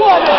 过去